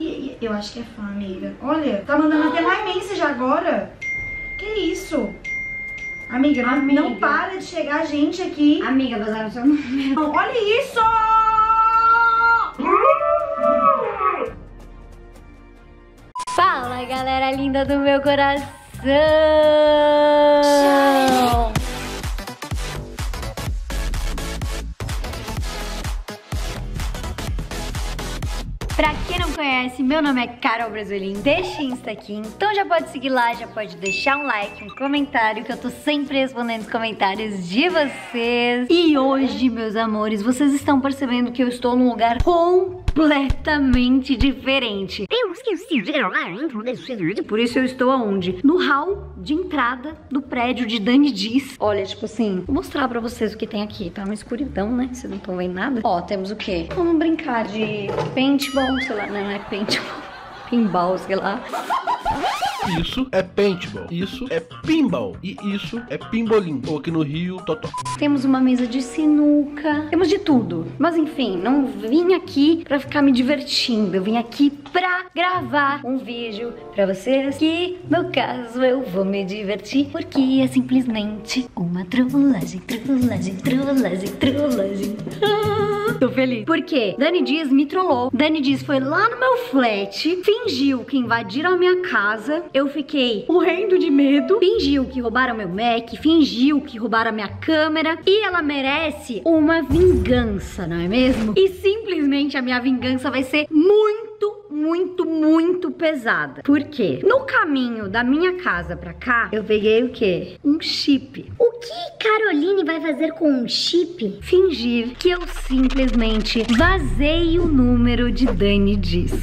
E, e- eu acho que é fã, amiga. Olha, tá mandando até mais mensagem agora. Que isso? Amiga, não, Amiga. não para de chegar gente aqui. Amiga, vazaram seu número. Não, olha isso! Fala, galera linda do meu coração! Pra quem não conhece, meu nome é Carol Brasolim, deixa Insta aqui, então já pode seguir lá, já pode deixar um like, um comentário, que eu tô sempre respondendo os comentários de vocês. E hoje, meus amores, vocês estão percebendo que eu estou num lugar completamente diferente. Por isso eu estou aonde? No hall de entrada do prédio de Dani Diz. Olha, tipo assim, vou mostrar pra vocês o que tem aqui. Tá uma escuridão, né? Vocês não estão vendo nada. Ó, temos o quê? Vamos brincar de paintball, sei lá. Não, não é paintball. Pinball, sei lá. Isso é paintball, isso é pinball e isso é pimbolim. Ou aqui no Rio, totó. Temos uma mesa de sinuca, temos de tudo. Mas enfim, não vim aqui pra ficar me divertindo. Eu vim aqui pra gravar um vídeo pra vocês que, no caso, eu vou me divertir porque é simplesmente uma trollagem, trollagem, trollagem, trollagem. Tô feliz. Por quê? Dani Dias me trollou. Dani Dias foi lá no meu flat, fingiu que invadiram a minha casa. Eu fiquei morrendo de medo. Fingiu que roubaram meu Mac, fingiu que roubaram a minha câmera. E ela merece uma vingança, não é mesmo? E simplesmente a minha vingança vai ser muito muito, muito pesada. Por quê? No caminho da minha casa pra cá, eu peguei o quê? Um chip. O que Caroline vai fazer com um chip? Fingir que eu simplesmente vazei o número de Dani Diz.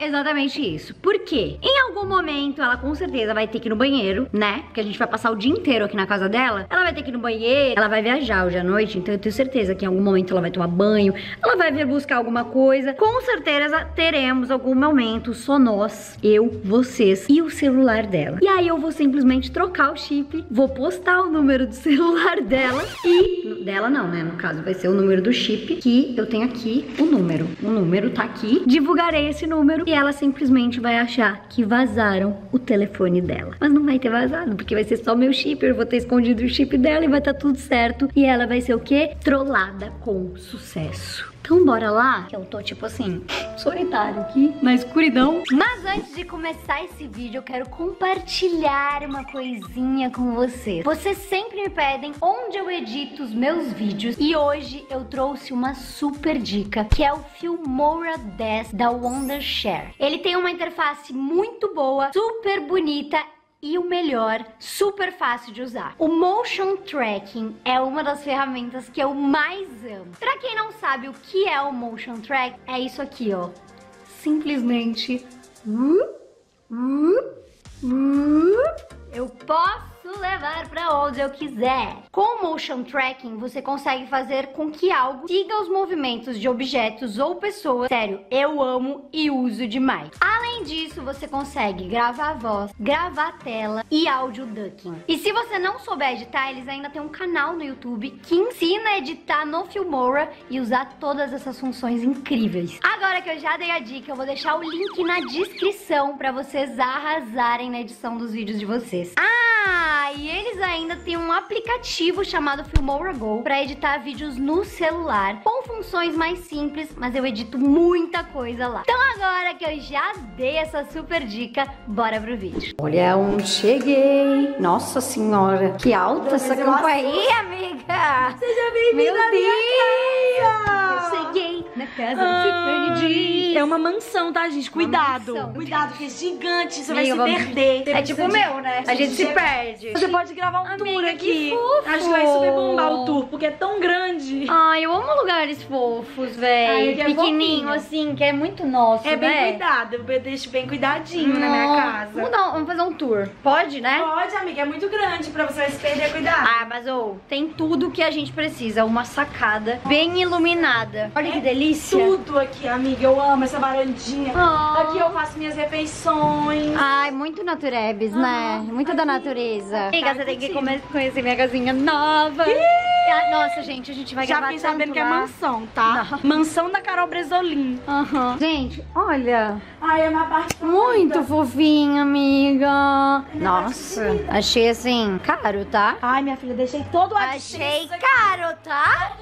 Exatamente isso. Por quê? Em algum momento ela com certeza vai ter que ir no banheiro, né? Porque a gente vai passar o dia inteiro aqui na casa dela. Ela vai ter que ir no banheiro, ela vai viajar hoje à noite, então eu tenho certeza que em algum momento ela vai tomar banho, ela vai vir buscar alguma coisa. Com certeza teremos algum momento só nós, eu, vocês e o celular dela. E aí eu vou simplesmente trocar o chip, vou postar o número do celular dela e dela não, né? No caso vai ser o número do chip que eu tenho aqui o número. O número tá aqui. Divulgarei esse número e ela simplesmente vai achar que vazaram o telefone dela. Mas não vai ter vazado, porque vai ser só meu chip, eu vou ter escondido o chip dela e vai estar tudo certo. E ela vai ser o quê? Trollada com sucesso. Então bora lá, que eu tô tipo assim, solitário aqui, na escuridão. Mas antes de começar esse vídeo, eu quero compartilhar uma coisinha com vocês. Vocês sempre me pedem onde eu edito os meus vídeos e hoje eu trouxe uma super dica, que é o Filmora 10 da Wondershare. Ele tem uma interface muito boa, super bonita e o melhor, super fácil de usar. O Motion Tracking é uma das ferramentas que eu mais amo. Pra quem não sabe o que é o Motion Track, é isso aqui, ó. Simplesmente eu posso levar pra onde eu quiser. Com o motion tracking, você consegue fazer com que algo siga os movimentos de objetos ou pessoas. Sério, eu amo e uso demais. Além disso, você consegue gravar voz, gravar tela e áudio ducking. E se você não souber editar, eles ainda têm um canal no YouTube que ensina a editar no Filmora e usar todas essas funções incríveis. Agora que eu já dei a dica, eu vou deixar o link na descrição pra vocês arrasarem na edição dos vídeos de vocês. Ah, e eles ainda têm um aplicativo chamado Filmora Go para editar vídeos no celular, com funções mais simples, mas eu edito muita coisa lá. Então agora que eu já dei essa super dica, bora pro vídeo. Olha onde cheguei. Nossa senhora, que alta essa companhia, amiga. Seja Meu bem-vinda minha Deus! Eu cheguei casa do Dani Diz. É uma mansão, tá, gente? Cuidado. mansão. Cuidado, que é gigante, você Amiga, vai se vamos- perder. É tipo o meu, né? A gente se perde. Você pode gravar um Amiga, tour aqui. Acho que vai super bombar o tour, porque é tão grande. Ai, eu amo lugares fofos, velho. é Pequenininho, fofinho. assim, que é muito nosso, é bem né? cuidado, eu deixo bem cuidadinho na minha Não. casa. Vamos, dar um- vamos fazer um tour. Pode, né? Pode, amiga, é muito grande pra você se perder, cuidado. Ah, mas ô, tem tudo que a gente precisa. Uma sacada bem iluminada. Olha que delícia. Tudo aqui, amiga, eu amo essa varandinha. Ah. Aqui eu faço minhas refeições. Ai, muito naturebs, né? Muito da natureza. Amiga, faz você tem que conhecer minha casinha nova. Ah, Nossa, gente, a gente vai Já gravar fiquei sabendo que é mansão, tá? Mansão da Carol Bresolim. Aham. Gente, olha. Ai, é uma parte Muito fofinha, amiga. Nossa, achei assim, caro, tá? Ai, minha filha, deixei todo o Achei caro, tá?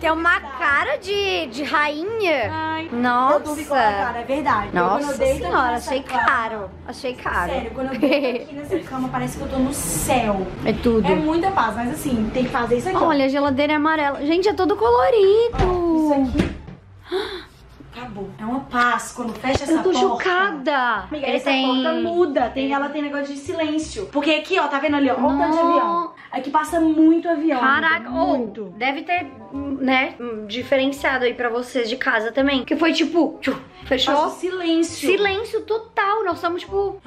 Tem uma cara de, de rainha. Ai, Nossa. eu cara, é verdade. Nossa eu deito senhora, achei cama- caro. Achei caro. Sério, quando eu deito aqui nessa cama, parece que eu tô no céu. É tudo. É muita paz, mas assim, tem que fazer isso aqui. ó. Olha, a geladeira é amarela. Gente, é todo Ó, colorido. isso aqui. Acabou. É uma paz. Quando fecha essa Eu tô porta. chocada. Amiga, Ele essa tem... porta muda, tem, ela tem negócio de silêncio. Porque aqui, ó, tá vendo ali, ó, ó o tanto de avião. Aqui passa muito avião. Caraca, muito. deve ter, né, diferenciado aí pra vocês de casa também. Que foi tipo, tchu, fechou? Silêncio. Silêncio total. Nós estamos, tipo,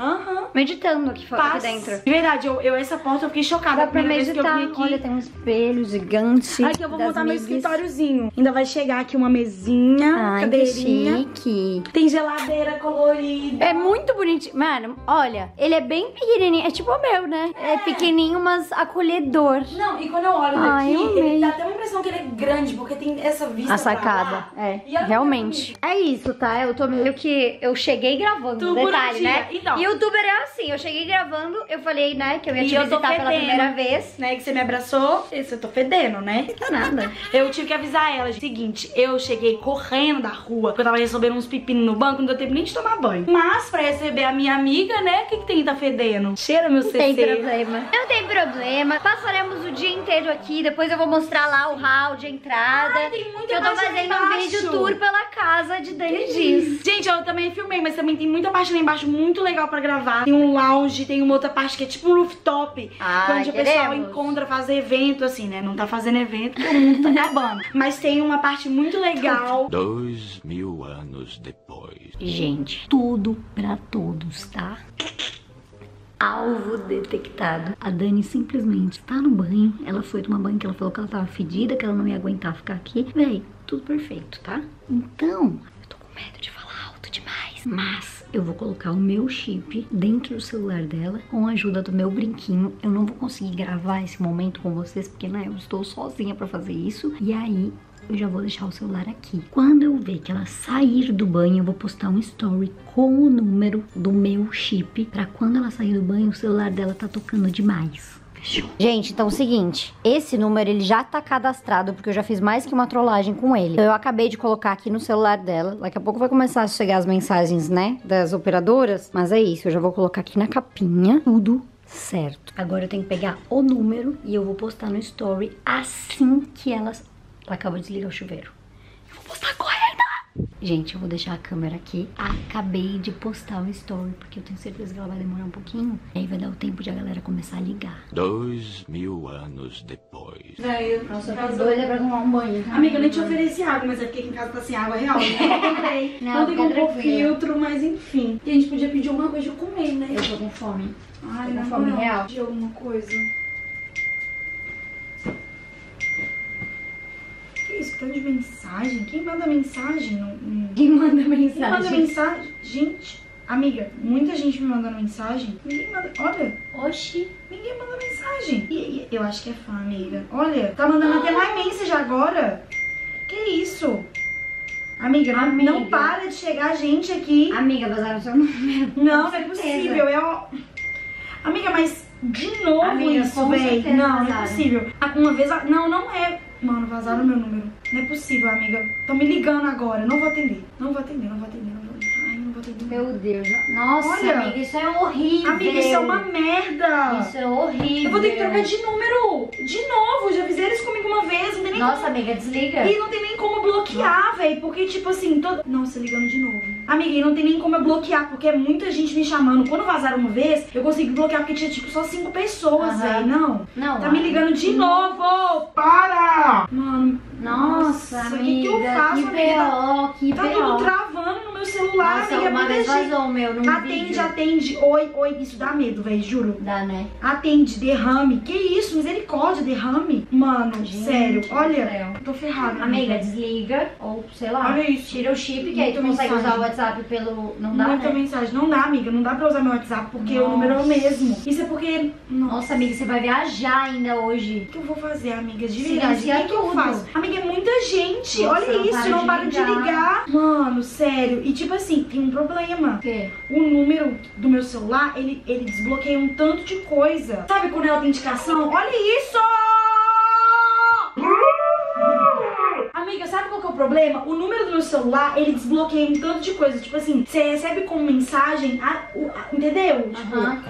meditando aqui, fora, aqui dentro. De verdade, eu, eu essa porta eu fiquei chocada. Dá pra que meditar. Olha, tem um espelho gigante. Aqui eu vou montar meu escritóriozinho. Ainda vai chegar aqui uma mesinha, Ai, que cadeirinha. chique. Tem geladeira colorida. É muito bonitinho. Mano, olha, ele é bem pequenininho. É tipo o meu, né? É, pequenininho, mas acolhedor. Não, e quando eu olho daqui, Ai, eu ele dá até uma impressão que ele é grande, porque tem essa vista A sacada, é, E realmente. É isso, tá? Eu tô meio que. Eu cheguei gravando, Tu detalhe, né? Então. Youtuber é assim, eu cheguei gravando, eu falei, né, que eu ia E te visitar pela primeira vez. Né, que você me abraçou, esse eu tô fedendo, né? Tá nada. Eu tive que avisar ela. Seguinte, eu cheguei correndo da rua, porque eu tava recebendo uns pepinos no banco, não deu tempo nem de tomar banho. Mas pra receber a minha amiga, né, o que, que tem que tá fedendo? Cheira meu Não CC. tem problema. Não tem problema. Passaremos o dia inteiro aqui. Depois eu vou mostrar lá o hall de entrada. Ai, tem muita que eu tô fazendo um vídeo tour pela casa de Dani Diz. Gente, eu também filmei, mas também tem muita parte lá embaixo muito legal pra gravar. Tem um lounge, tem uma outra parte que é tipo um rooftop. Ah, onde o pessoal encontra fazer evento, assim, né? Não tá fazendo evento porque o mundo tá acabando. Mas tem uma parte muito legal. Dois mil anos depois. Gente, tudo pra todos, tá? Alvo detectado. A Dani simplesmente tá no banho. Ela foi tomar banho, que ela falou que ela tava fedida, que ela não ia aguentar ficar aqui. Véi, tudo perfeito, tá? Então, medo de falar alto demais. Mas eu vou colocar o meu chip dentro do celular dela com a ajuda do meu brinquinho. Eu não vou conseguir gravar esse momento com vocês, porque né, eu estou sozinha pra fazer isso. E aí, eu já vou deixar o celular aqui. Quando eu ver que ela sair do banho, eu vou postar um story com o número do meu chip. Pra quando ela sair do banho, o celular dela tá tocando demais. Gente, então é o seguinte, esse número ele já tá cadastrado, porque eu já fiz mais que uma trollagem com ele. Eu acabei de colocar aqui no celular dela, daqui a pouco vai começar a chegar as mensagens, né, das operadoras, mas é isso, eu já vou colocar aqui na capinha, tudo certo. Agora eu tenho que pegar o número e eu vou postar no story assim que elas... Ela acabou de desligar o chuveiro. Eu vou postar correndo! Gente, eu vou deixar a câmera aqui. Acabei de postar o story, porque eu tenho certeza que ela vai demorar um pouquinho. E aí vai dar o tempo de a galera começar a ligar. Dois mil anos depois. Nossa, Tô doida pra tomar um banho. Amiga, eu nem te ofereci água, mas é porque aqui em casa tá sem água real. Eu comprei. Não, Não, tem como pôr filtro, mas enfim. E a gente podia pedir alguma coisa de comer, né? Eu tô com fome. Ai, Tô com fome moral, real. Pedir alguma coisa. Tanto de mensagem? Quem manda mensagem? No... Quem manda Quem manda mensagem? mensagem? Gente, amiga, muita gente me mandando mensagem. Ninguém manda. Olha, Oxi. ninguém manda mensagem. E, e- eu acho que é fã, amiga. Olha, tá mandando até mais mensagem agora. Que isso? Amiga, não, Amiga. não para de chegar gente aqui. Amiga, vazaram seu número. Não, não é possível. Eu... Amiga, mas de novo Amiga, isso, certeza Não, não é possível. Ah, Uma vez. Não, não é. Mano, vazaram o meu número. Não é possível, amiga. Estão me ligando agora. Não vou atender. Não vou atender, não vou atender, não vou atender. Ai, não vou atender. Meu Deus. Nossa, Olha. amiga, isso é horrível. Amiga, isso é uma merda. Isso é horrível. Eu vou ter que trocar de número. De novo. Já fizeram isso comigo uma vez. Não tem nem Nossa, amiga, desliga. E não tem como bloquear, velho. Porque, tipo assim, todo. Nossa, ligando de novo. Amiga, e não tem nem como eu bloquear, porque é muita gente me chamando. Quando vazaram uma vez, eu consegui bloquear porque tinha, tipo, só cinco pessoas, velho. Não. Não, Tá me ligando de novo! Para! Mano, Nossa, Nossa, amiga, que que eu faço, que amiga? B.O., que tá tudo B.O. no celular, Nossa, amiga. é uma vez vazou o meu num Atende, vídeo. atende. Oi, oi. Isso dá medo, velho, juro. Dá, né? Atende, derrame. Que isso? Misericórdia, derrame. Mano, Gente sério. Olha, céu. tô ferrada. Amiga, desliga ou sei lá. Olha isso. Tira o chip, que aí tu Muita consegue mensagem. usar o WhatsApp pelo. Não dá, Muita né? mensagem. Não dá, amiga. Não dá pra usar meu WhatsApp porque o Nossa. número é o mesmo. Isso é porque. Nossa. Nossa, amiga, você vai viajar ainda hoje. O que eu vou fazer, amiga? De verdade. O que, que eu faço? Amiga, é muita gente. Nossa, Olha isso, não para de ligar. ligar. Mano, sério. E tipo assim, tem um problema. O número do meu celular, ele, ele desbloqueia um tanto de coisa. Sabe quando é autenticação? Olha isso! Amiga, sabe qual que é o problema? O número do meu celular, ele desbloqueia um tanto de coisa. Tipo assim, você recebe como mensagem, a- a- entendeu? Tipo, Aham.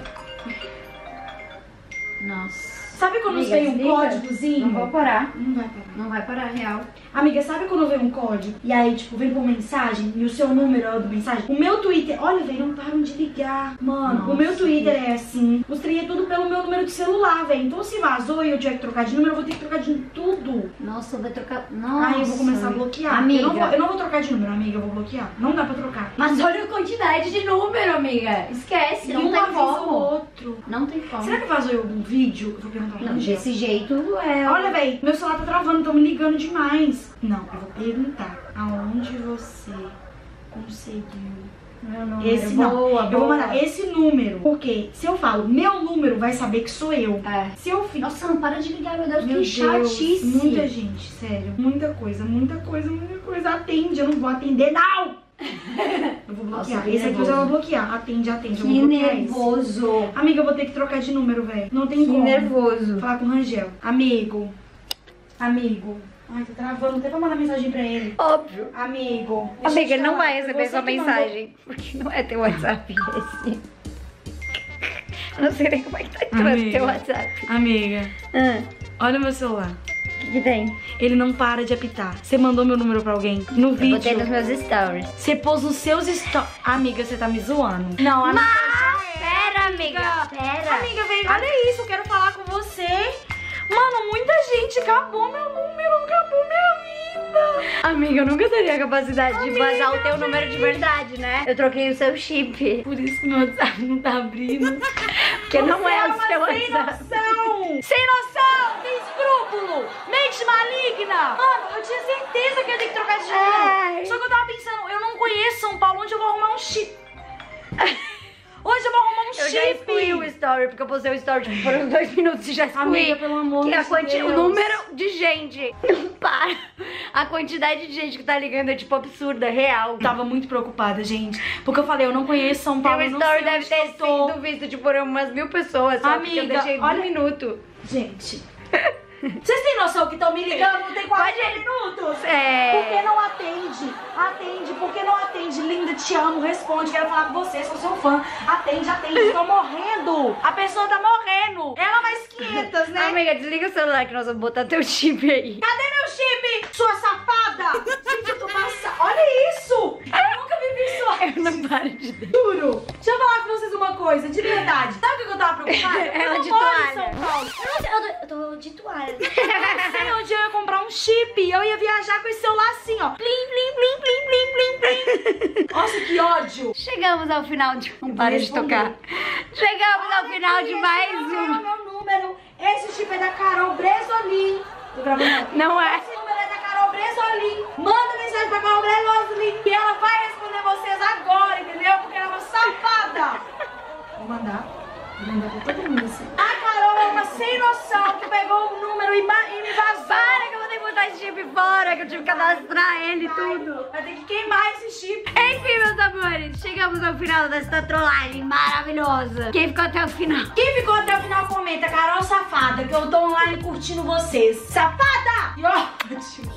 Nossa. Sabe quando Amiga, vem um desliga. códigozinho? Não vou parar. Não vai parar. Não vai parar, real. Amiga, sabe quando vem um código e aí, tipo, vem por mensagem e o seu número é o do mensagem? O meu Twitter, olha, velho, não param de ligar. Mano, o Nossa, meu Twitter é assim. Os trem é tudo pelo meu número de celular, velho. Então se vazou e eu tiver que trocar de número, eu vou ter que trocar de tudo. Nossa, vai trocar. Nossa. aí eu vou começar a bloquear. Amiga. Eu não, vou, eu não vou trocar de número, amiga, eu vou bloquear. Não dá pra trocar. Mas olha a quantidade de número, amiga. Esquece, não um tem o como. outro. Não tem como. Será que vazou algum vídeo? Eu vou perguntar Não, desse jeito é. Olha, velho, meu celular tá travando, tão me ligando demais. Não, eu vou perguntar. Aonde você conseguiu Meu número. Esse não. boa, Eu vou mandar esse número. Porque se eu falo meu número, vai saber que sou eu. É. Se eu fiz. Nossa, não para de ligar, meu Deus, Meu que Deus, chatice. muita gente, sério. Muita coisa, muita coisa, muita coisa. Atende, eu não vou atender, não! Eu vou Nossa, bloquear. que esse aqui eu já vou bloquear. Atende, atende. eu Que vou bloquear esse. nervoso. Amiga, eu vou ter que trocar de número, velho. Não tem Que como. nervoso. Vou falar com o Rangel. Amigo. Amigo. Ai, tá travando até pra mandar mensagem pra ele. Óbvio. Amigo. eu Amiga, ele não vai receber você sua que mandou. mensagem. Porque não é teu WhatsApp esse. Não sei nem como é que tá entrando Amiga. teu WhatsApp. Amiga, Ah, olha o meu celular. O que, tem? Ele não para de apitar. Você mandou meu número pra alguém? No Eu vídeo. botei nos meus stories. Você pôs nos seus stories. Amiga, você tá me zoando. Não, amiga. Pera, amiga. Pera. Amiga, veio. Olha isso, eu quero falar com você. Mano, muita gente acabou meu número, acabou minha vida. Amiga, eu nunca teria a capacidade de Amiga, vazar o teu número de verdade, né? Eu troquei o seu chip. Por isso que meu WhatsApp não tá abrindo. Porque não é o seu sem WhatsApp. noção! Sem noção! Sem escrúpulo! Mente maligna! Mano, eu tinha certeza que eu ia ter que trocar de número. Só que eu tava pensando, eu não conheço São Paulo, onde eu vou arrumar um chip? Hoje eu vou arrumar um Eu chip! já excluí o story, porque eu postei o story tipo, por uns dois minutos e já excluí. Amiga, pelo amor de quanti... Deus. O número de gente não para. A quantidade de gente que tá ligando é tipo absurda, real. Tava muito preocupada, gente. Porque eu falei, eu não conheço São Paulo, Teu eu não story deve ter eu sido visto tipo, por umas mil pessoas, só porque eu Amiga, deixei olha- um minuto. Gente, vocês têm noção que estão me ligando? Não tem 40 Pode- minutos? É. Por que não atende? Atende, por que não atende? Linda, te amo, responde, quero falar com você, sou seu fã. Atende, atende, tô morrendo. A pessoa tá morrendo. Ela mais 500, né? Amiga, desliga o celular que nós vamos botar teu chip aí. Cadê meu chip? Sua safada! Gente, eu tô passada. Olha isso! Eu nunca vivi isso. Eu não paro de ver. Juro. Deixa eu falar com vocês uma coisa, de verdade. Sabe o que eu tava preocupada? Eu Ela não de moro em toalha. São Paulo. Eu sei, eu tô, eu tô de toalha. Eu não sei onde eu ia comprar um chip. Eu ia viajar com esse celular assim, ó. Plim, plim, plim, plim, plim, plim, plim. Nossa, que ódio. Chegamos ao final de. Não para de tocar. Chegamos ao final de mais Esse não é um. meu número. Esse chip é da Carol Bresolim. Tô gravando. Não é. Esse número é da Carol Bresolim. Manda mensagem pra Carol Bresolim e ela vai responder vocês agora, entendeu? Porque ela é uma safada. Vou mandar. Assim. A Carol é uma sem noção que pegou o número e, e me vazou. Para que eu vou ter que botar esse chip fora, que eu tive que cadastrar ele e tudo. Vai ter que queimar esse chip. Enfim, meus amores, chegamos ao final desta trollagem maravilhosa. Quem ficou até o final? Quem ficou até o final comenta, Carol safada, que eu tô online curtindo vocês. Safada! Que ótimo.